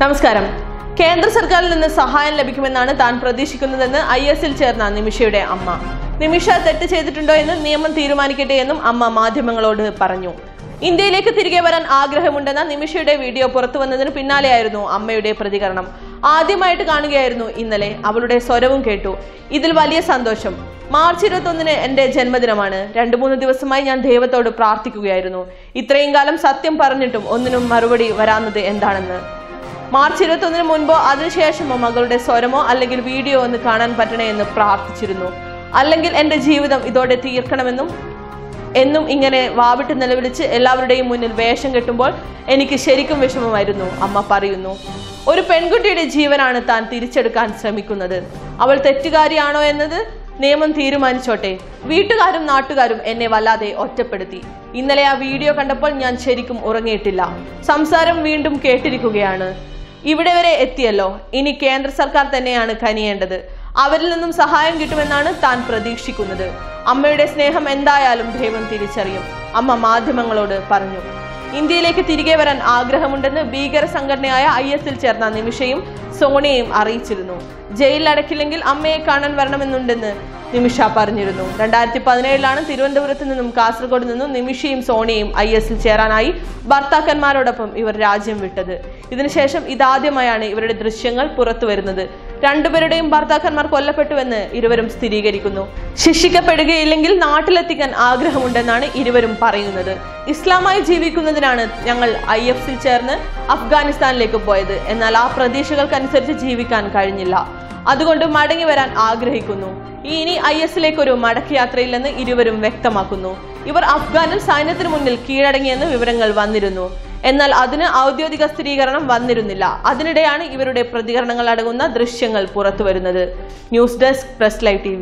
നമസ്കാരം. കേന്ദ്ര സർക്കാരിൽ നിന്ന് സഹായം ലഭിക്കുമെന്നാണ് താൻ പ്രതീക്ഷിക്കുന്നതെന്ന് ഐ എസിൽ ചേർന്ന നിമിഷയുടെ അമ്മ. നിമിഷ തെറ്റ് ചെയ്തിട്ടുണ്ടോ എന്ന് നിയമം തീരുമാനിക്കട്ടെ എന്നും അമ്മ മാധ്യമങ്ങളോട് പറഞ്ഞു. ഇന്ത്യയിലേക്ക് തിരികെ വരാൻ ആഗ്രഹമുണ്ടെന്ന നിമിഷയുടെ വീഡിയോ പുറത്തു വന്നതിന് പിന്നാലെയായിരുന്നു അമ്മയുടെ പ്രതികരണം. ആദ്യമായിട്ട് കാണുകയായിരുന്നു ഇന്നലെ. അവളുടെ സ്വരവും കേട്ടു. ഇതിൽ വലിയ സന്തോഷം. മാർച്ച് ഇരുപത്തൊന്നിന് എന്റെ ജന്മദിനമാണ്. രണ്ടു മൂന്ന് ദിവസമായി ഞാൻ ദൈവത്തോട് പ്രാർത്ഥിക്കുകയായിരുന്നു. ഇത്രയും കാലം സത്യം പറഞ്ഞിട്ടും ഒന്നിനും മറുപടി വരാന്നത് എന്താണെന്ന്. മാർച്ച് ഇരുപത്തൊന്നിന് മുൻപോ അതിനുശേഷമോ മകളുടെ സ്വരമോ അല്ലെങ്കിൽ വീഡിയോ ഒന്ന് കാണാൻ പറ്റണേ എന്ന് പ്രാർത്ഥിച്ചിരുന്നു. അല്ലെങ്കിൽ എന്റെ ജീവിതം ഇതോടെ തീർക്കണമെന്നും എന്നും ഇങ്ങനെ വാവിട്ട് നിലവിളിച്ച് എല്ലാവരുടെയും മുന്നിൽ വേഷം കെട്ടുമ്പോൾ എനിക്ക് ശരിക്കും വിഷമമായിരുന്നു. അമ്മ പറയുന്നു ഒരു പെൺകുട്ടിയുടെ ജീവനാണ് താൻ തിരിച്ചെടുക്കാൻ ശ്രമിക്കുന്നത്. അവൾ തെറ്റുകാരിയാണോ എന്നത് നിയമം തീരുമാനിച്ചോട്ടെ. വീട്ടുകാരും നാട്ടുകാരും എന്നെ വല്ലാതെ ഒറ്റപ്പെടുത്തി. ഇന്നലെ ആ വീഡിയോ കണ്ടപ്പോൾ ഞാൻ ശരിക്കും ഉറങ്ങിയിട്ടില്ല. സംസാരം വീണ്ടും കേട്ടിരിക്കുകയാണ്. ഇവിടെ വരെ എത്തിയല്ലോ. ഇനി കേന്ദ്ര സർക്കാർ തന്നെയാണ് കനിയേണ്ടത്. അവരിൽ നിന്നും സഹായം കിട്ടുമെന്നാണ് താൻ പ്രതീക്ഷിക്കുന്നത്. അമ്മയുടെ സ്നേഹം എന്തായാലും ദൈവം തിരിച്ചറിയും. അമ്മ മാധ്യമങ്ങളോട് പറഞ്ഞു. ഇന്ത്യയിലേക്ക് തിരികെ വരാൻ ആഗ്രഹമുണ്ടെന്ന് ഭീകര സംഘടനയായ ഐ എസിൽ ചേർന്ന നിമിഷയും സോണിയയും അറിയിച്ചിരുന്നു. ജയിലിൽ അടക്കില്ലെങ്കിൽ അമ്മയെ കാണാൻ വരണമെന്നുണ്ടെന്ന് നിമിഷ പറഞ്ഞിരുന്നു. രണ്ടായിരത്തി പതിനേഴിലാണ് തിരുവനന്തപുരത്ത് നിന്നും കാസർഗോഡ് നിന്നും നിമിഷയും സോണിയയും ഐ എസിൽ ചേരാനായി ഭർത്താക്കന്മാരോടൊപ്പം ഇവർ രാജ്യം വിട്ടത്. ഇതിനുശേഷം ഇതാദ്യമായാണ് ഇവരുടെ ദൃശ്യങ്ങൾ പുറത്തു വരുന്നത് രണ്ടുപേരുടെയും ഭർത്താക്കന്മാർ കൊല്ലപ്പെട്ടുവെന്ന് ഇരുവരും സ്ഥിരീകരിക്കുന്നു. ശിക്ഷിക്കപ്പെടുകയില്ലെങ്കിൽ നാട്ടിലെത്തിക്കാൻ ആഗ്രഹമുണ്ടെന്നാണ് ഇരുവരും പറയുന്നത്. ഇസ്ലാമായി ജീവിക്കുന്നതിനാണ് ഞങ്ങൾ ഐ എഫ് സിൽ ചേർന്ന് അഫ്ഗാനിസ്ഥാനിലേക്ക് പോയത്. എന്നാൽ ആ പ്രതീക്ഷകൾക്കനുസരിച്ച് ജീവിക്കാൻ കഴിഞ്ഞില്ല. അതുകൊണ്ട് മടങ്ങി വരാൻ ആഗ്രഹിക്കുന്നു. ഇനി ഐ എസിലേക്ക് ഒരു മടക്കയാത്രയില്ലെന്ന് ഇരുവരും വ്യക്തമാക്കുന്നു. ഇവർ അഫ്ഗാനിൽ സൈന്യത്തിന് മുന്നിൽ കീഴടങ്ങിയെന്ന് വിവരങ്ങൾ വന്നിരുന്നു. എന്നാൽ അതിന് ഔദ്യോഗിക സ്ഥിരീകരണം വന്നിരുന്നില്ല. അതിനിടെയാണ് ഇവരുടെ പ്രതികരണങ്ങൾ അടങ്ങുന്ന ദൃശ്യങ്ങൾ പുറത്തുവരുന്നത്. News desk press live T